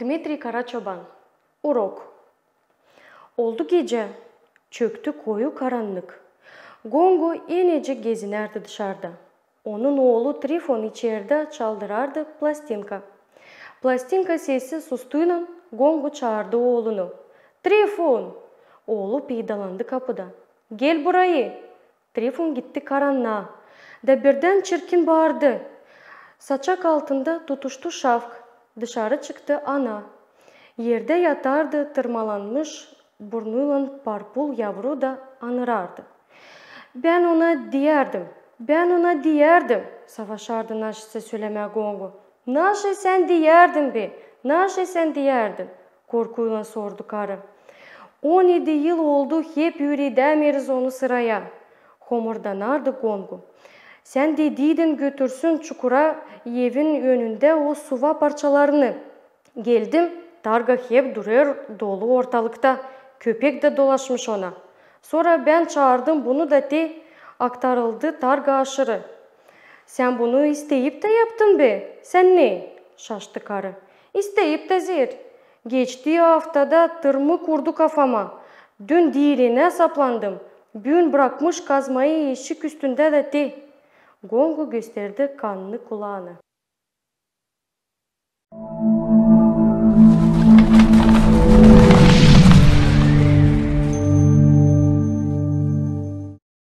Dmitri Karaçoban Urok Oldu gece. Çöktü koyu karanlık. Gongo inecek gezinerdi dışarıda. Onun oğlu Trifon içeride çaldırardı plastinka. Plastinka sesi sustuğuyla Gongo çağırdı oğlunu. Trifon! Oğlu peydalandı kapıda. Gel burayı. Trifon gitti karanlığa. Da birden çirkin bağırdı. Saçak altında tutuştu şafk. Dışarı çıktı ana. Yerde yatardı tırmalanmış burnuyla parpul yavru da anırardı. Ben ona diyerdim, ben ona diyerdim, savaşardı Naşise söyleme Gongo. Naşe sen diyerdin be, Naşe sen diyerdin, korkuyla sordu karı. 17 yıl oldu hep yürüdemiyoruz onu sıraya. Homurdanardı Gongo. Sen dediydin götürsün çukura evin önünde o suva parçalarını. Geldim, targa hep duruyor dolu ortalıkta. Köpek de dolaşmış ona. Sonra ben çağırdım bunu da de aktarıldı targa aşırı. Sen bunu isteyip de yaptın be. Sen ne? Şaştı karı. İsteyip de zir. Geçtiği haftada tırmı kurdu kafama. Dün diğerine saplandım. Bugün bırakmış kazmayı eşik üstünde de de. гонгу гестерді қанны құланы